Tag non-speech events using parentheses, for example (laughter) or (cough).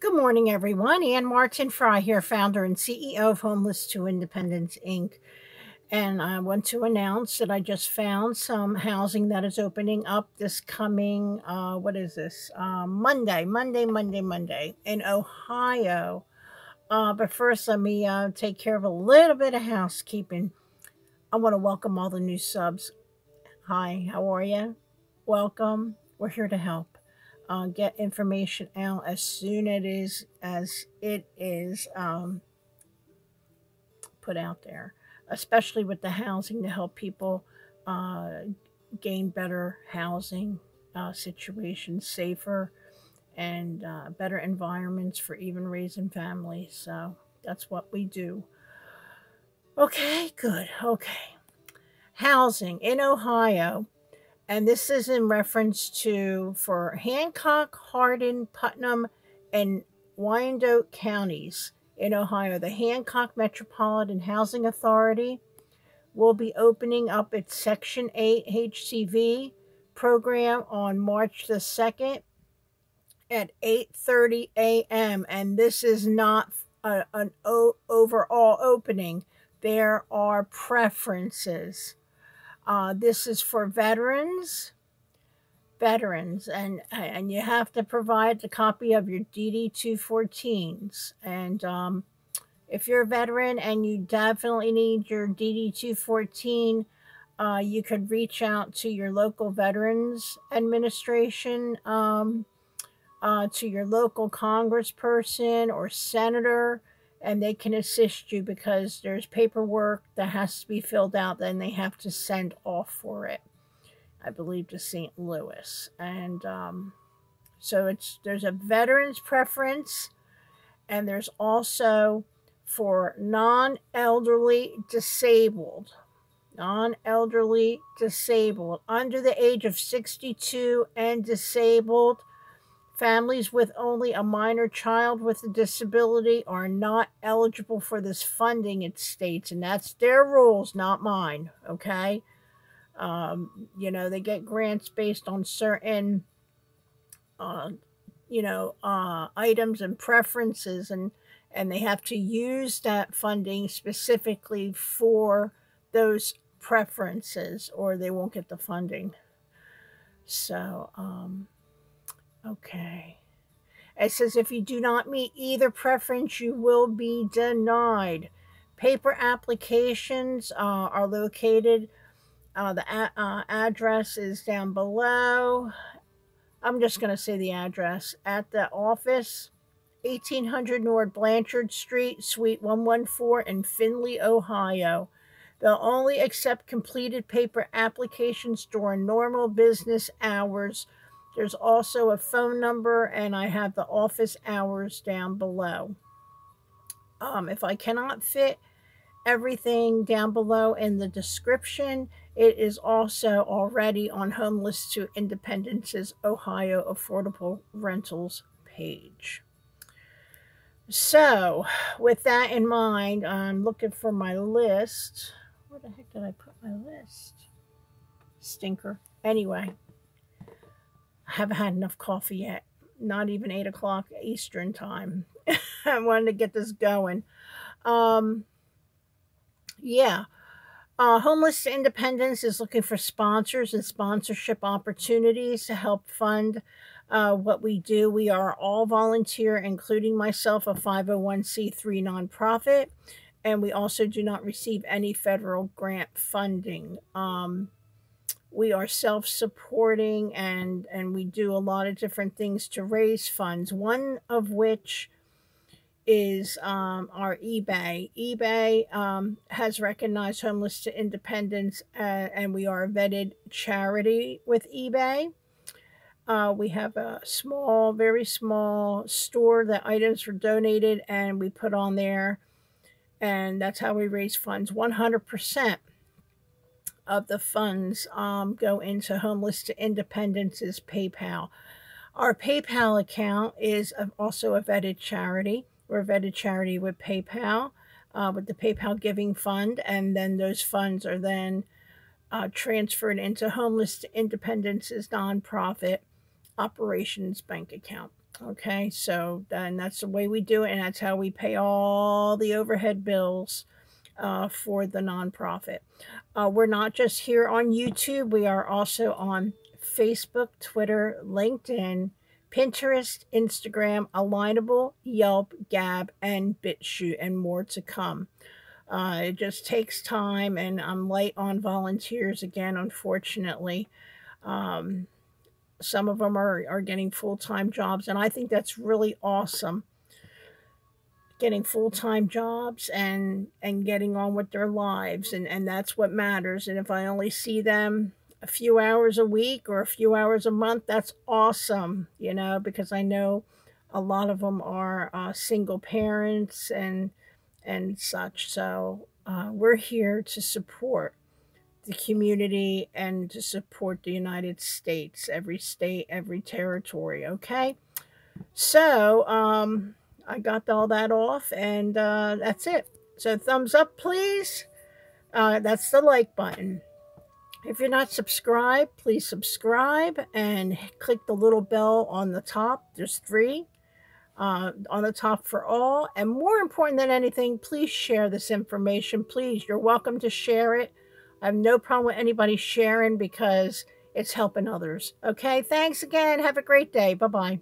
Good morning, everyone. Ann Martin Frey here, founder and CEO of Homeless to Independence Inc. And I want to announce that I just found some housing that is opening up this coming, uh, what is this? Uh, Monday, Monday, Monday, Monday in Ohio. Uh, but first, let me uh, take care of a little bit of housekeeping. I want to welcome all the new subs. Hi, how are you? Welcome. We're here to help uh, get information out as soon as it is, as it is um, put out there, especially with the housing to help people uh, gain better housing uh, situations, safer and uh, better environments for even raising families. So that's what we do. Okay, good. Okay. Housing in Ohio and this is in reference to for Hancock, Hardin, Putnam, and Wyandot counties in Ohio. The Hancock Metropolitan Housing Authority will be opening up its Section 8 HCV program on March the 2nd at 8.30 a.m. And this is not a, an overall opening. There are preferences. Uh, this is for veterans, veterans, and and you have to provide a copy of your DD 214s. And um, if you're a veteran and you definitely need your DD 214, uh, you could reach out to your local Veterans Administration, um, uh, to your local congressperson or senator and they can assist you because there's paperwork that has to be filled out then they have to send off for it i believe to st louis. And um, so it's there's a veterans preference and there's also for non-elderly disabled non-elderly disabled under the age of 62 and disabled Families with only a minor child with a disability are not eligible for this funding, it states, and that's their rules, not mine, okay? Um, you know, they get grants based on certain, uh, you know, uh, items and preferences, and, and they have to use that funding specifically for those preferences, or they won't get the funding. So, um, Okay. It says if you do not meet either preference, you will be denied. Paper applications uh, are located. Uh, the uh, address is down below. I'm just going to say the address. At the office, 1800 North Blanchard Street, Suite 114 in Findlay, Ohio. They'll only accept completed paper applications during normal business hours there's also a phone number and I have the office hours down below. Um, if I cannot fit everything down below in the description, it is also already on Homeless to Independence's Ohio Affordable Rentals page. So, with that in mind, I'm looking for my list. Where the heck did I put my list? Stinker. Anyway, I haven't had enough coffee yet. Not even 8 o'clock Eastern time. (laughs) I wanted to get this going. Um, yeah. Uh, Homeless Independence is looking for sponsors and sponsorship opportunities to help fund uh, what we do. We are all volunteer, including myself, a 501c3 nonprofit, and we also do not receive any federal grant funding. Um, we are self-supporting and and we do a lot of different things to raise funds. One of which is um, our ebay. ebay um, has recognized homeless to independence uh, and we are a vetted charity with ebay. Uh, we have a small very small store that items were donated and we put on there and that's how we raise funds 100 percent of the funds um, go into Homeless to Independence's PayPal. Our PayPal account is also a vetted charity. We're a vetted charity with PayPal, uh, with the PayPal Giving Fund, and then those funds are then uh, transferred into Homeless to Independence's nonprofit operations bank account. Okay, so and that's the way we do it, and that's how we pay all the overhead bills uh, for the nonprofit. Uh, we're not just here on YouTube, we are also on Facebook, Twitter, LinkedIn, Pinterest, Instagram, Alignable, Yelp, Gab, and BitChute, and more to come. Uh, it just takes time, and I'm light on volunteers again, unfortunately. Um, some of them are, are getting full-time jobs, and I think that's really awesome. Getting full-time jobs and and getting on with their lives, and, and that's what matters. And if I only see them a few hours a week or a few hours a month, that's awesome, you know, because I know a lot of them are uh, single parents and and such. So uh, we're here to support the community and to support the United States, every state, every territory, okay? So, um, I got all that off, and uh, that's it. So, thumbs up, please. Uh, that's the like button. If you're not subscribed, please subscribe and click the little bell on the top. There's three uh, on the top for all. And more important than anything, please share this information. Please, you're welcome to share it. I have no problem with anybody sharing because it's helping others. Okay, thanks again. Have a great day. Bye bye.